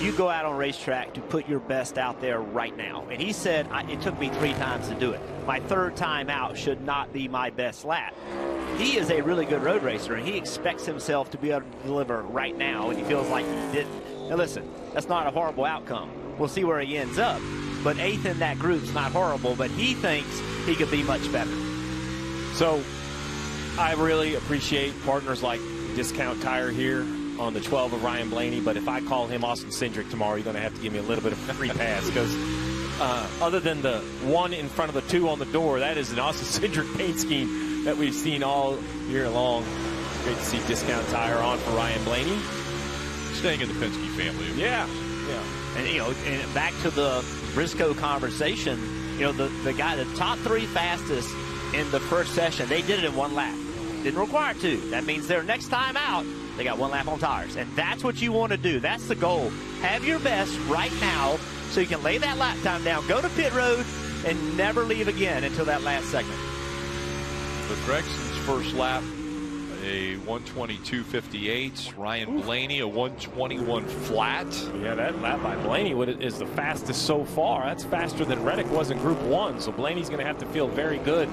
you go out on racetrack to put your best out there right now? And he said, it took me three times to do it. My third time out should not be my best lap. He is a really good road racer, and he expects himself to be able to deliver right now, and he feels like he didn't. Now listen, that's not a horrible outcome. We'll see where he ends up. But eighth in that group's not horrible, but he thinks he could be much better. So I really appreciate partners like Discount Tire here on the 12 of Ryan Blaney, but if I call him Austin Cindric tomorrow, you're going to have to give me a little bit of free pass because uh, other than the one in front of the two on the door, that is an Austin Cindric paint scheme that we've seen all year long. Great to see Discount Tire on for Ryan Blaney. Staying in the Penske family. Yeah, yeah. And, you know, and back to the Briscoe conversation, you know, the, the guy, the top three fastest in the first session, they did it in one lap. Didn't require two. That means their next time out, they got one lap on tires. And that's what you want to do. That's the goal. Have your best right now so you can lay that lap time down, go to pit road, and never leave again until that last segment. But Gragson's first lap, a 122.58. Ryan Blaney, a 121 flat. Yeah, that lap by Blaney is the fastest so far. That's faster than Reddick was in Group 1, so Blaney's going to have to feel very good